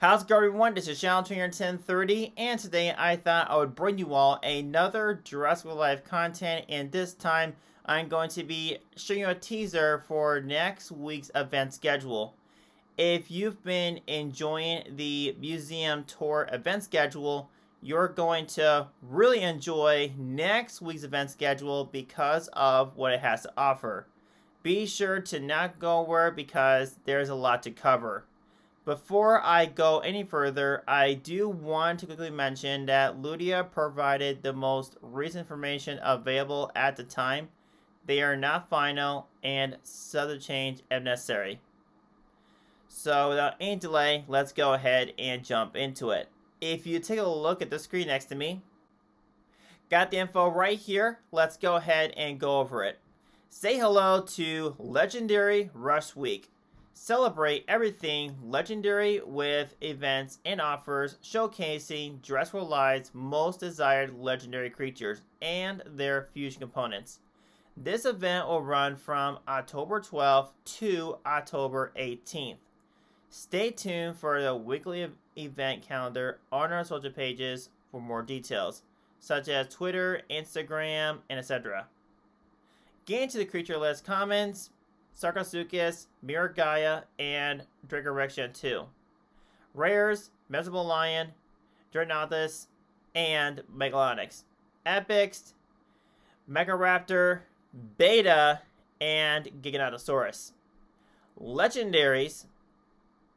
How's it going everyone? This is Shadow Trainer 1030 and today I thought I would bring you all another Jurassic Life content and this time I'm going to be showing you a teaser for next week's event schedule. If you've been enjoying the museum tour event schedule, you're going to really enjoy next week's event schedule because of what it has to offer. Be sure to not go where because there's a lot to cover. Before I go any further, I do want to quickly mention that Ludia provided the most recent information available at the time. They are not final and subject change if necessary. So without any delay, let's go ahead and jump into it. If you take a look at the screen next to me, got the info right here. Let's go ahead and go over it. Say hello to Legendary Rush Week. Celebrate everything legendary with events and offers showcasing Jurassic World Alive's most desired legendary creatures and their fusion components. This event will run from October 12th to October 18th. Stay tuned for the weekly event calendar on our social pages for more details, such as Twitter, Instagram, and etc. Get into the creature list comments, Sarcosuchus, Miragaia, and Dracorexion 2. Rares, Mesable Lion, Dreadnoughtus, and Megalonyx. Epics, Megaraptor, Beta, and Giganotosaurus. Legendaries,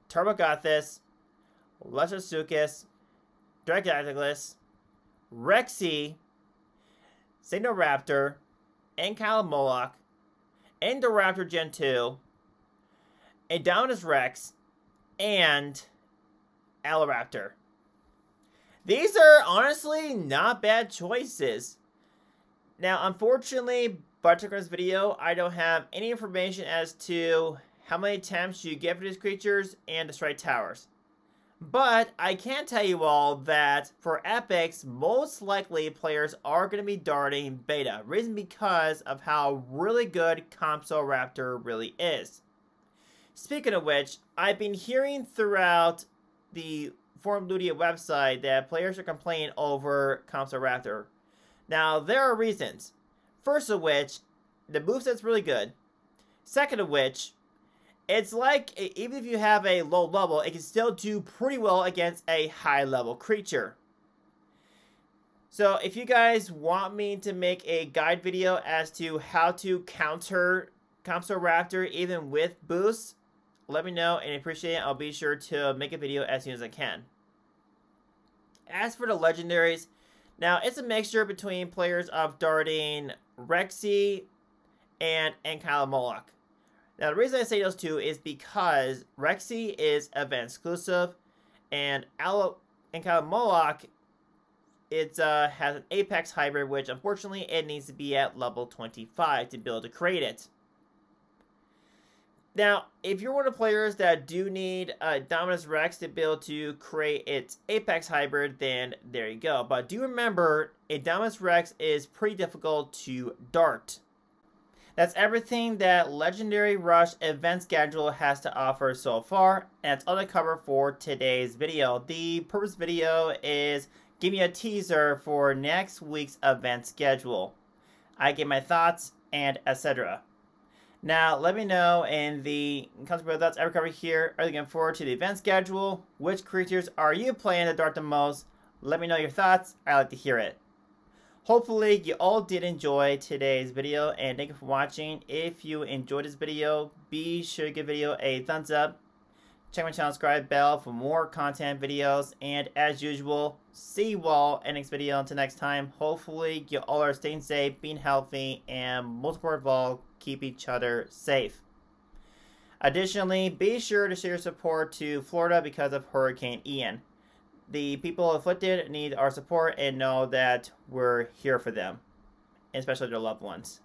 Tarbogathus, Lechosuchus, Dragactylus, Rexy, Signoraptor, Ankylomoloch, Indoraptor Gen 2, Indominus Rex, and Aloraptor. These are honestly not bad choices. Now, unfortunately, Buttercrust video, I don't have any information as to how many attempts you get for these creatures and destroy towers. But I can tell you all that for epics, most likely players are going to be darting beta. Reason because of how really good Compsoraptor really is. Speaking of which, I've been hearing throughout the Forum Ludia website that players are complaining over Compsoraptor. Now, there are reasons. First of which, the moveset's really good. Second of which, it's like, even if you have a low level, it can still do pretty well against a high level creature. So if you guys want me to make a guide video as to how to counter Compsoraptor even with boosts, let me know and appreciate it. I'll be sure to make a video as soon as I can. As for the legendaries, now it's a mixture between players of darting Rexy and Ankylomoloch. Now, the reason I say those two is because Rexy is event exclusive, and Alo and kind of Moloch, it uh, has an Apex hybrid, which unfortunately it needs to be at level 25 to be able to create it. Now, if you're one of the players that do need uh, Dominus Rex to be able to create its Apex hybrid, then there you go. But do remember, a Dominus Rex is pretty difficult to dart. That's everything that Legendary Rush event schedule has to offer so far, and that's all I cover for today's video. The purpose video is give you a teaser for next week's event schedule. I give my thoughts and etc. Now, let me know in the comments below thoughts I cover here. Are you looking forward to the event schedule? Which creatures are you playing the dart the most? Let me know your thoughts. I like to hear it. Hopefully you all did enjoy today's video and thank you for watching. If you enjoyed this video, be sure to give video a thumbs up. Check my channel, subscribe bell for more content videos. And as usual, see you all in next video. Until next time, hopefully you all are staying safe, being healthy, and most important of all, keep each other safe. Additionally, be sure to share your support to Florida because of Hurricane Ian the people afflicted need our support and know that we're here for them, especially their loved ones.